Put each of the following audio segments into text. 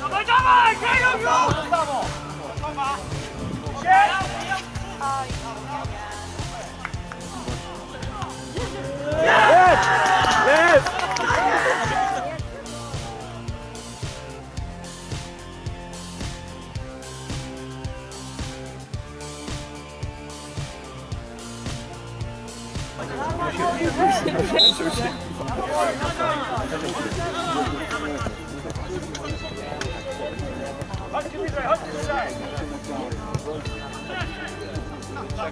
Dawaj, dawaj! Krajom już! Brawo! Yes! Yes! Yes!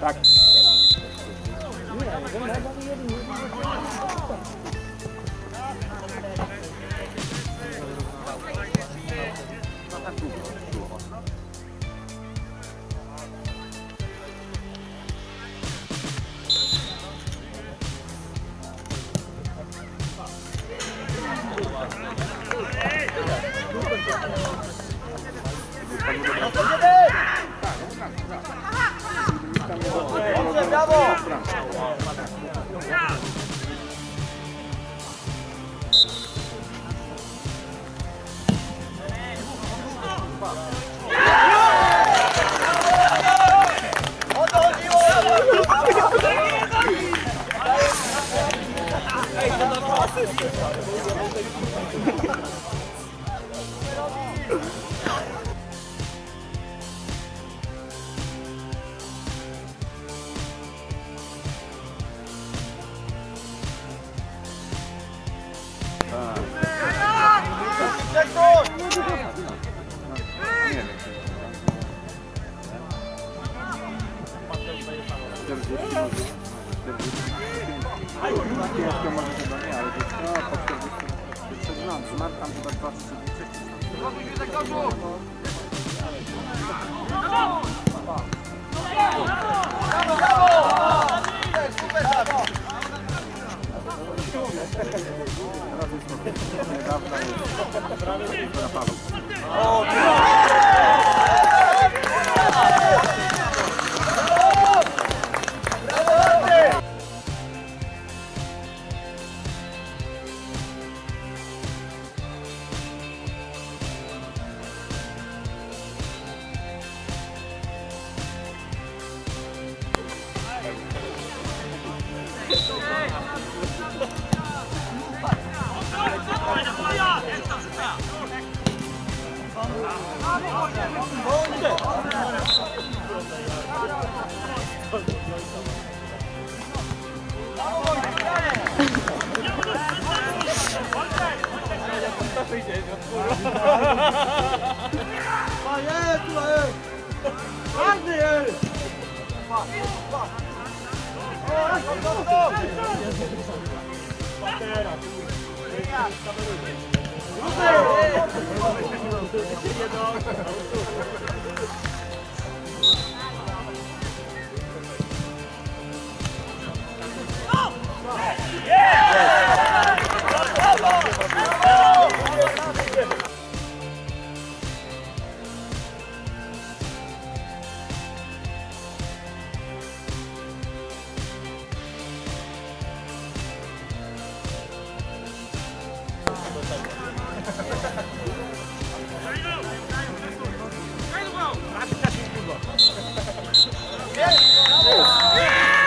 Tá. tam chyba dwa czy Teraz jest to niedawna, jest na Paweł. O, Teraz, kurwa. Teraz, kameruj.